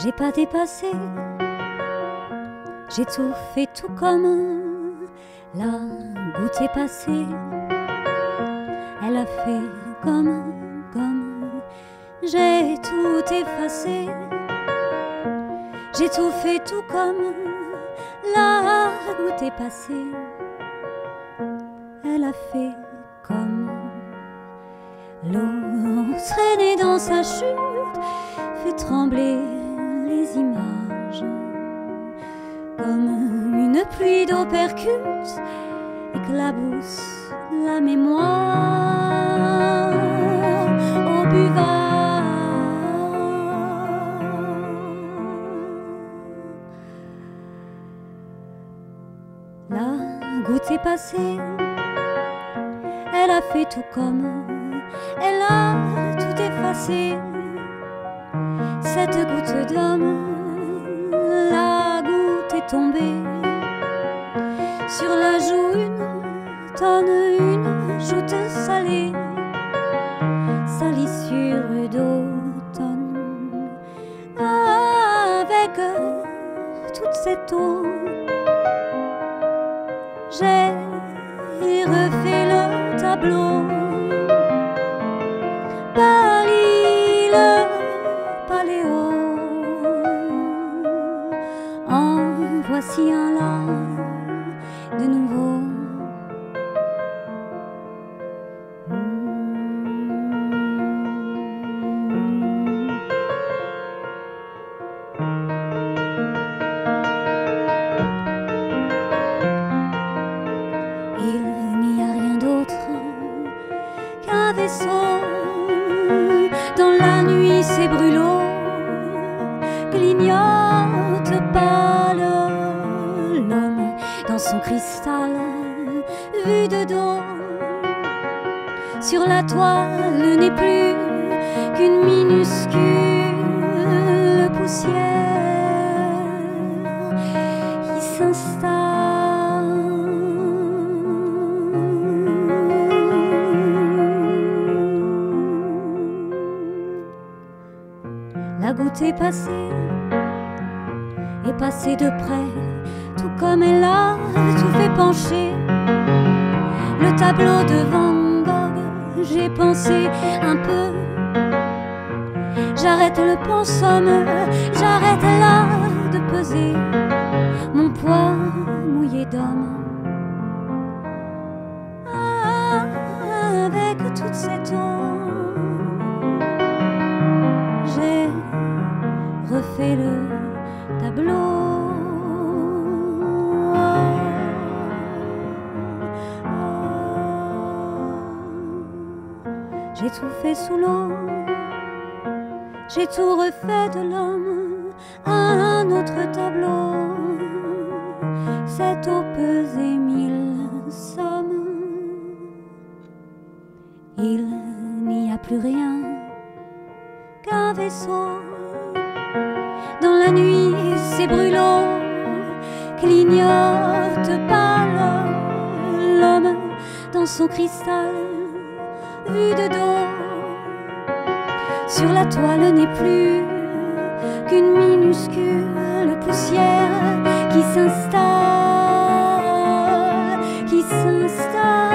J'ai pas dépassé, j'ai tout fait tout comme la goutte est passée. Elle a fait comme, comme, j'ai tout effacé. J'ai tout fait tout comme la goutte est passée. Elle a fait comme l'eau traînée dans sa chute, fait trembler comme une pluie d'eau percute, éclabousse la mémoire au buvard. La goutte est passée, elle a fait tout comme, elle a tout effacé. Cette goutte d'homme, tombée sur la joue une tonne, une joute salée, salissure d'automne, avec toute cette eau. J'ai refait le tableau Un là de nouveau. Il n'y a rien d'autre qu'un vaisseau son cristal vu de dos sur la toile n'est plus qu'une minuscule poussière qui s'installe. La goutte est passée, est passée de près, tout comme elle a tout fait pencher. Le tableau de Van Gogh, j'ai pensé un peu. J'arrête le pensum, j'arrête là de peser mon poids mouillé d'homme. Avec toute cette eau, j'ai refait le tableau. J'ai tout fait sous l'eau, j'ai tout refait de l'homme à un autre tableau. Cette eau pesait mille sommes. Il n'y a plus rien qu'un vaisseau. Dans la nuit, c'est brûlant, clignote pâle l'homme dans son cristal vu de dos. Sur la toile n'est plus qu'une minuscule poussière qui s'installe, qui s'installe.